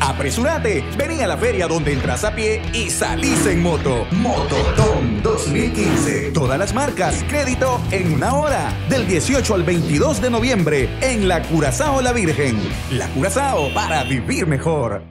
Apresúrate, vení a la feria donde entras a pie y salís en moto. Mototón 2015. Todas las marcas, crédito en una hora. Del 18 al 22 de noviembre en la Curazao La Virgen. La Curazao para vivir mejor.